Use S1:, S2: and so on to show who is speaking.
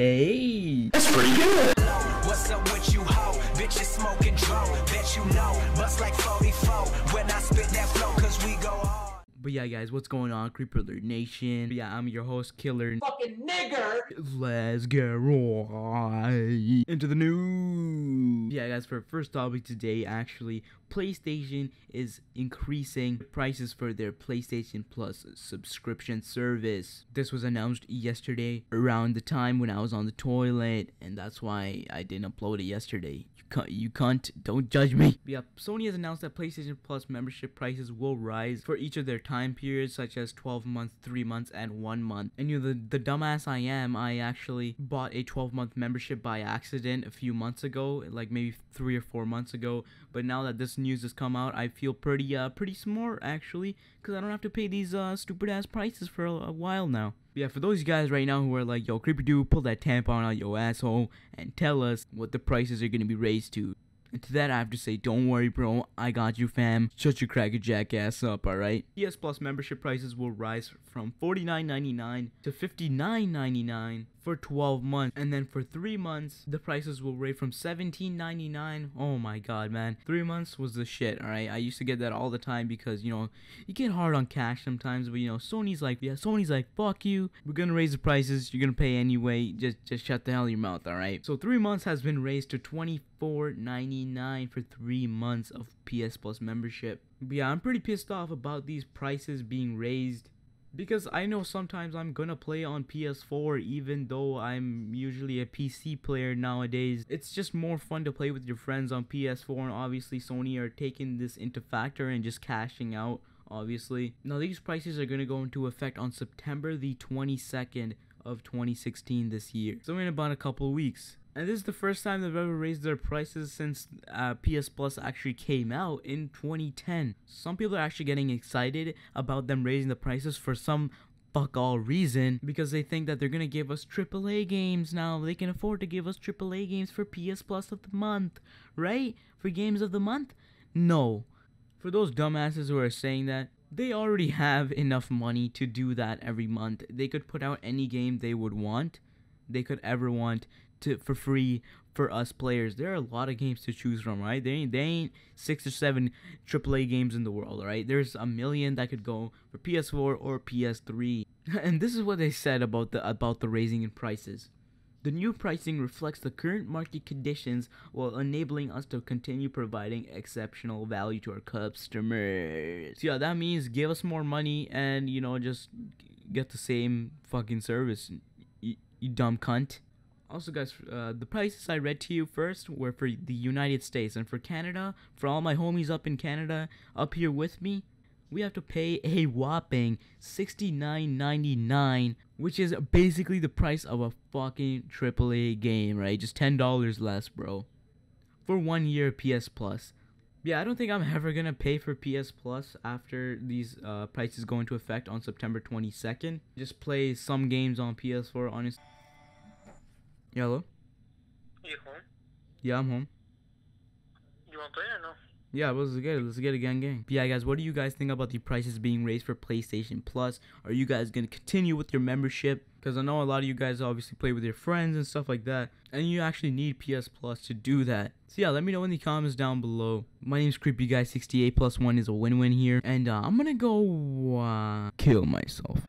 S1: Hey.
S2: That's pretty good.
S3: What's up with you, ho? Bitches smoking dro. Bet you know. Bust like 44 when I spit that flow, cause we go hard.
S1: But yeah, guys, what's going on, Creeper Alert Nation? But yeah, I'm your host, Killer.
S2: Fucking nigger.
S1: Let's get right into the news. Yeah, guys, for our first topic today, actually, PlayStation is increasing prices for their PlayStation Plus subscription service. This was announced yesterday around the time when I was on the toilet, and that's why I didn't upload it yesterday. You can't, you can't, don't judge me. But yeah, Sony has announced that PlayStation Plus membership prices will rise for each of their time periods, such as 12 months, 3 months, and 1 month. And you know, the, the dumbass I am, I actually bought a 12 month membership by accident a few months ago, like maybe 3 or 4 months ago. But now that this news has come out, I feel pretty, uh, pretty smart actually, because I don't have to pay these, uh, stupid ass prices for a, a while now. Yeah, for those guys right now who are like, yo, creepy dude, pull that tampon out your asshole and tell us what the prices are gonna be raised to. And to that, I have to say, don't worry, bro. I got you, fam. Shut your cracker jackass up, alright? PS Plus membership prices will rise from $49.99 to $59.99 for 12 months. And then for 3 months, the prices will raise from $17.99. Oh my god, man. 3 months was the shit, alright? I used to get that all the time because, you know, you get hard on cash sometimes. But, you know, Sony's like, yeah, Sony's like, fuck you. We're gonna raise the prices. You're gonna pay anyway. Just, just shut the hell your mouth, alright? So 3 months has been raised to $24.99 for 3 months of PS Plus membership. But yeah, I'm pretty pissed off about these prices being raised because I know sometimes I'm gonna play on PS4 even though I'm usually a PC player nowadays. It's just more fun to play with your friends on PS4 and obviously Sony are taking this into factor and just cashing out obviously. Now these prices are gonna go into effect on September the 22nd of 2016 this year. So in about a couple weeks. And this is the first time they've ever raised their prices since uh, PS Plus actually came out in 2010. Some people are actually getting excited about them raising the prices for some fuck all reason because they think that they're gonna give us AAA games now. They can afford to give us AAA games for PS Plus of the month, right? For games of the month? No. For those dumbasses who are saying that, they already have enough money to do that every month. They could put out any game they would want. They could ever want to for free for us players. There are a lot of games to choose from, right? They ain't, they ain't six or seven AAA games in the world, right? There's a million that could go for PS4 or PS3. and this is what they said about the about the raising in prices. The new pricing reflects the current market conditions while enabling us to continue providing exceptional value to our customers. So yeah, that means give us more money and you know just get the same fucking service. You, you dumb cunt. Also, guys, uh, the prices I read to you first were for the United States, and for Canada, for all my homies up in Canada, up here with me, we have to pay a whopping $69.99, which is basically the price of a fucking AAA game, right? Just $10 less, bro. For one year PS Plus. Yeah, I don't think I'm ever gonna pay for PS Plus after these uh, prices go into effect on September 22nd. Just play some games on PS4, honestly. Yeah, hello?
S4: You home?
S1: Yeah, I'm home.
S4: You want to play or no?
S1: Yeah, let's get it. Let's get it, gang, gang. But yeah, guys, what do you guys think about the prices being raised for PlayStation Plus? Are you guys gonna continue with your membership? Because I know a lot of you guys obviously play with your friends and stuff like that, and you actually need PS Plus to do that. So yeah, let me know in the comments down below. My name's Creepy Guy 68 plus one is a win-win here, and uh, I'm gonna go uh, kill myself.